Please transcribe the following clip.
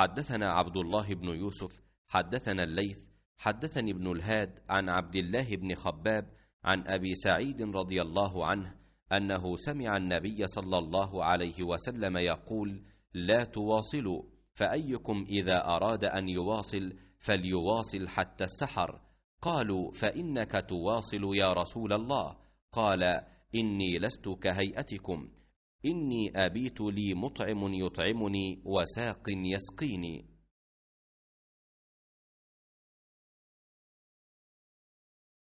حدثنا عبد الله بن يوسف حدثنا الليث حدثني ابن الهاد عن عبد الله بن خباب عن أبي سعيد رضي الله عنه أنه سمع النبي صلى الله عليه وسلم يقول لا تواصلوا فأيكم إذا أراد أن يواصل فليواصل حتى السحر قالوا فإنك تواصل يا رسول الله قال إني لست كهيئتكم إني أبيت لي مطعم يطعمني وساق يسقيني.